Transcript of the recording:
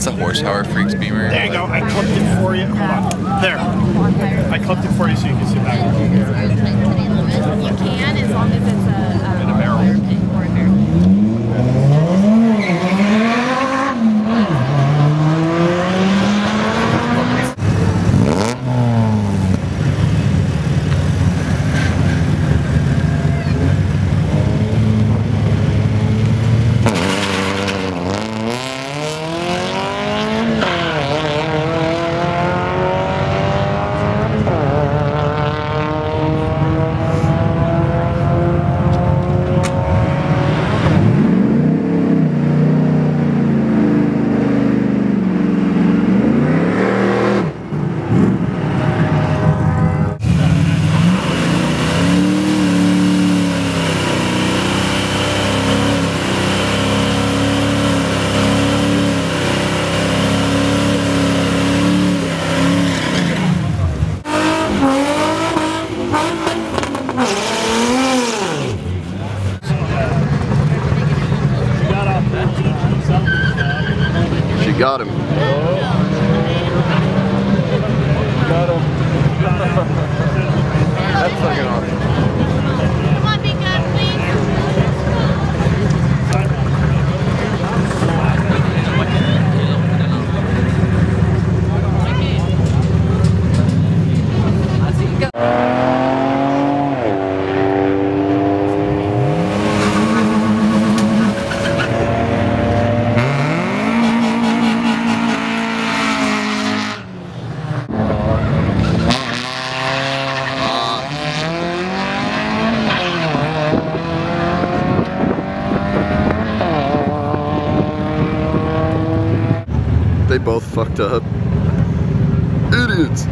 That's a horsepower freaks beamer. There you go. I clipped it for you. Hold on. There. I clipped it for you so you can sit back. You can as long as it's a, got him. Both fucked up. Idiots.